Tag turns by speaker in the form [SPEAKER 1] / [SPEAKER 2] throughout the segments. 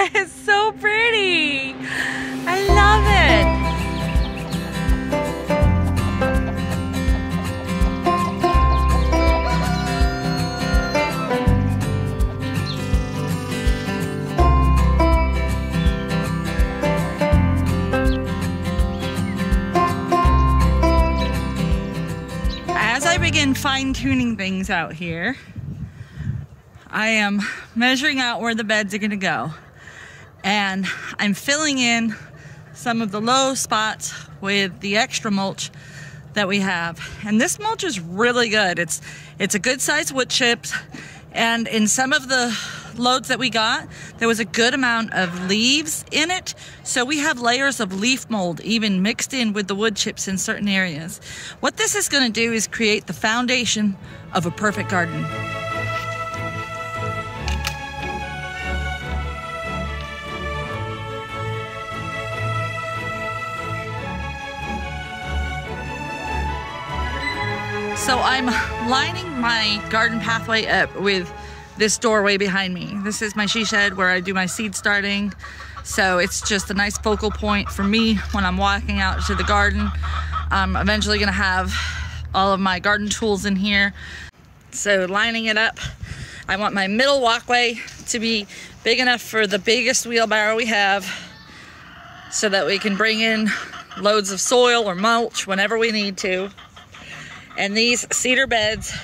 [SPEAKER 1] it's so pretty. I love it. As I begin fine tuning things out here, I am measuring out where the beds are going to go. And I'm filling in some of the low spots with the extra mulch that we have. And this mulch is really good. It's it's a good size wood chips and in some of the loads that we got, there was a good amount of leaves in it. So we have layers of leaf mold even mixed in with the wood chips in certain areas. What this is going to do is create the foundation of a perfect garden. So I'm lining my garden pathway up with this doorway behind me. This is my she shed where I do my seed starting. So it's just a nice focal point for me when I'm walking out to the garden. I'm eventually gonna have all of my garden tools in here. So lining it up, I want my middle walkway to be big enough for the biggest wheelbarrow we have so that we can bring in loads of soil or mulch whenever we need to. And these cedar beds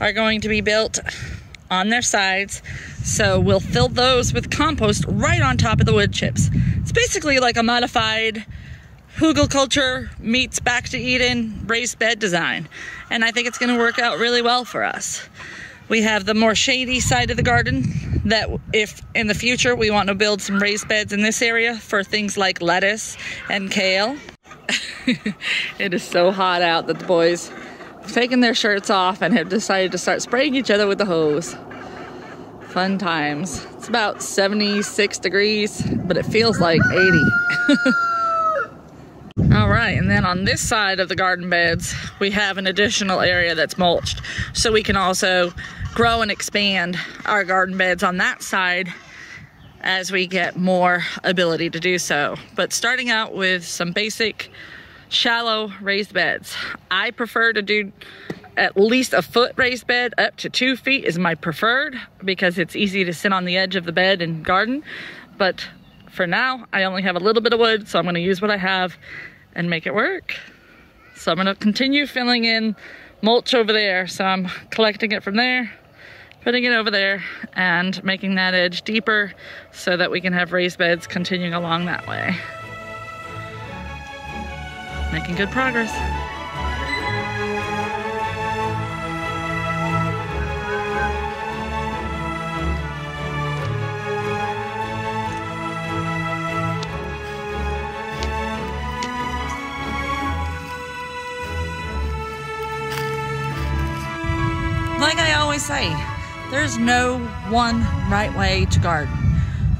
[SPEAKER 1] are going to be built on their sides. So we'll fill those with compost right on top of the wood chips. It's basically like a modified hugelkultur meets back to Eden raised bed design. And I think it's going to work out really well for us. We have the more shady side of the garden that if in the future we want to build some raised beds in this area for things like lettuce and kale. it is so hot out that the boys taken their shirts off and have decided to start spraying each other with the hose. Fun times. It's about 76 degrees, but it feels like 80. All right, and then on this side of the garden beds, we have an additional area that's mulched. So we can also grow and expand our garden beds on that side as we get more ability to do so. But starting out with some basic shallow raised beds. I prefer to do at least a foot raised bed up to two feet is my preferred because it's easy to sit on the edge of the bed and garden. But for now, I only have a little bit of wood, so I'm gonna use what I have and make it work. So I'm gonna continue filling in mulch over there. So I'm collecting it from there, putting it over there, and making that edge deeper so that we can have raised beds continuing along that way. Making good progress. Like I always say, there's no one right way to garden.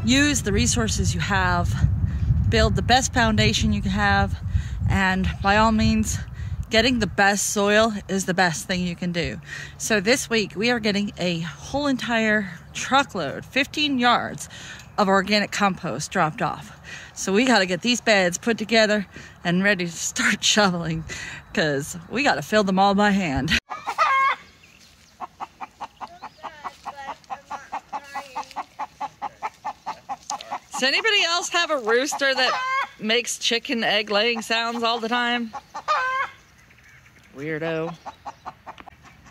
[SPEAKER 1] Use the resources you have, build the best foundation you can have, and by all means, getting the best soil is the best thing you can do. So this week we are getting a whole entire truckload, 15 yards of organic compost dropped off. So we got to get these beds put together and ready to start shoveling because we got to fill them all by hand. Does anybody else have a rooster that makes chicken egg laying sounds all the time? Weirdo.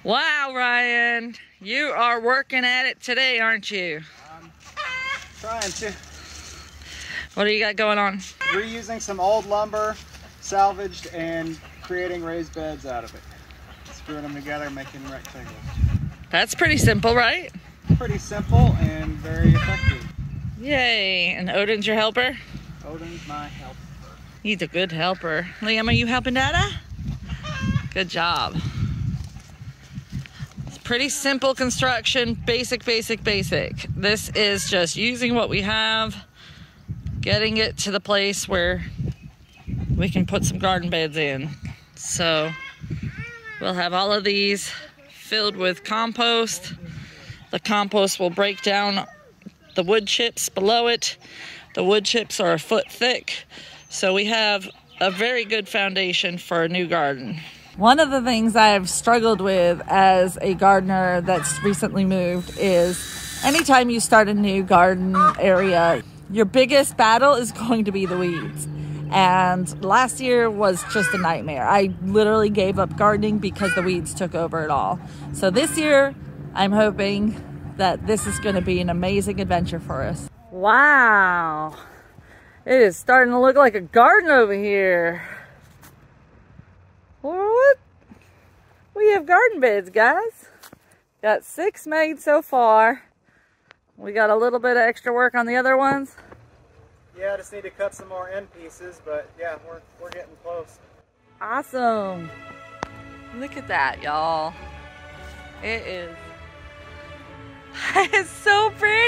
[SPEAKER 1] Wow, Ryan, you are working at it today, aren't you?
[SPEAKER 2] Trying to.
[SPEAKER 1] What do you got going on?
[SPEAKER 2] Reusing some old lumber, salvaged, and creating raised beds out of it. Screwing them together, making rectangles.
[SPEAKER 1] That's pretty simple, right?
[SPEAKER 2] Pretty simple and very effective.
[SPEAKER 1] Yay. And Odin's your helper?
[SPEAKER 2] My helper.
[SPEAKER 1] He's a good helper. Liam, are you helping Dada? Good job. It's pretty simple construction, basic, basic, basic. This is just using what we have, getting it to the place where we can put some garden beds in. So we'll have all of these filled with compost. The compost will break down the wood chips below it. The wood chips are a foot thick, so we have a very good foundation for a new garden. One of the things I've struggled with as a gardener that's recently moved is anytime you start a new garden area, your biggest battle is going to be the weeds. And last year was just a nightmare. I literally gave up gardening because the weeds took over it all. So this year, I'm hoping that this is going to be an amazing adventure for us. Wow. It is starting to look like a garden over here. What? We have garden beds, guys. Got six made so far. We got a little bit of extra work on the other ones.
[SPEAKER 2] Yeah, I just need to cut some more end pieces, but yeah, we're, we're getting close.
[SPEAKER 1] Awesome. Look at that, y'all. It is it's so pretty.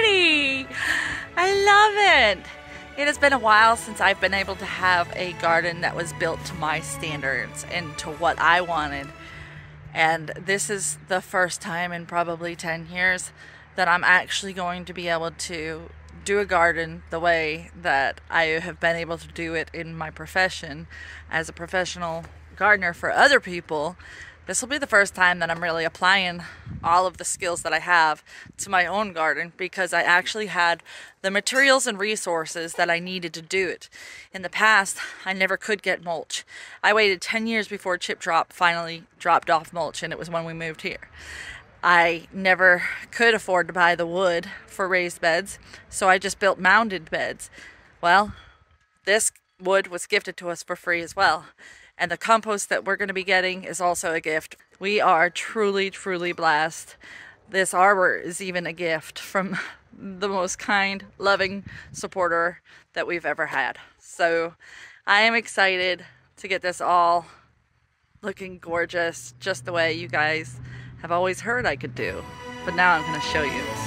[SPEAKER 1] It has been a while since I've been able to have a garden that was built to my standards and to what I wanted. And this is the first time in probably 10 years that I'm actually going to be able to do a garden the way that I have been able to do it in my profession as a professional gardener for other people this will be the first time that I'm really applying all of the skills that I have to my own garden because I actually had the materials and resources that I needed to do it. In the past, I never could get mulch. I waited 10 years before Chip Drop finally dropped off mulch, and it was when we moved here. I never could afford to buy the wood for raised beds, so I just built mounded beds. Well, this wood was gifted to us for free as well and the compost that we're going to be getting is also a gift. We are truly, truly blessed. This arbor is even a gift from the most kind, loving supporter that we've ever had. So I am excited to get this all looking gorgeous, just the way you guys have always heard I could do. But now I'm going to show you.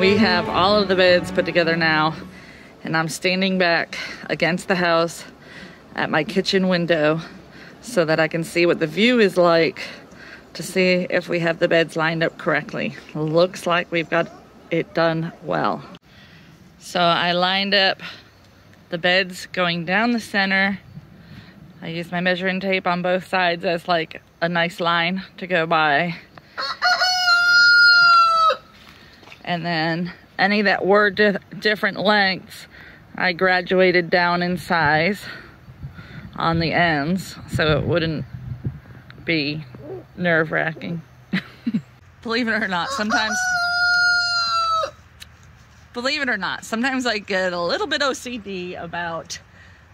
[SPEAKER 1] We have all of the beds put together now, and I'm standing back against the house at my kitchen window so that I can see what the view is like to see if we have the beds lined up correctly. Looks like we've got it done well. So I lined up the beds going down the center. I used my measuring tape on both sides as like a nice line to go by. And then any that were di different lengths, I graduated down in size on the ends so it wouldn't be nerve wracking. believe it or not, sometimes, believe it or not, sometimes I get a little bit OCD about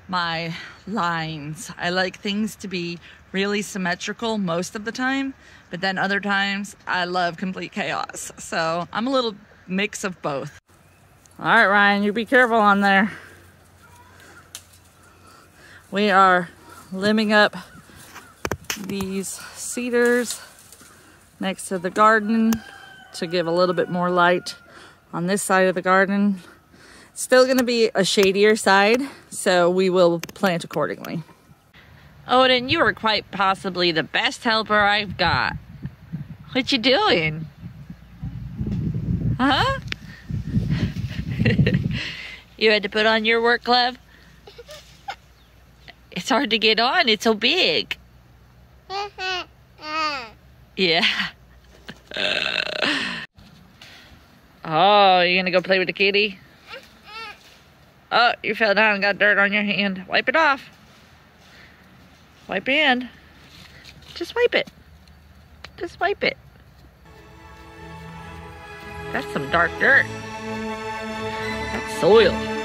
[SPEAKER 1] my lines. I like things to be really symmetrical most of the time, but then other times I love complete chaos. So I'm a little mix of both. All right, Ryan, you be careful on there. We are limbing up these cedars next to the garden to give a little bit more light on this side of the garden. still going to be a shadier side, so we will plant accordingly. Odin, you are quite possibly the best helper I've got. What you doing? Huh? you had to put on your work glove? It's hard to get on, it's so big. yeah. oh, you gonna go play with the kitty? Oh, you fell down and got dirt on your hand. Wipe it off. Wipe your hand. Just wipe it. Just wipe it. That's some dark dirt. That's soil.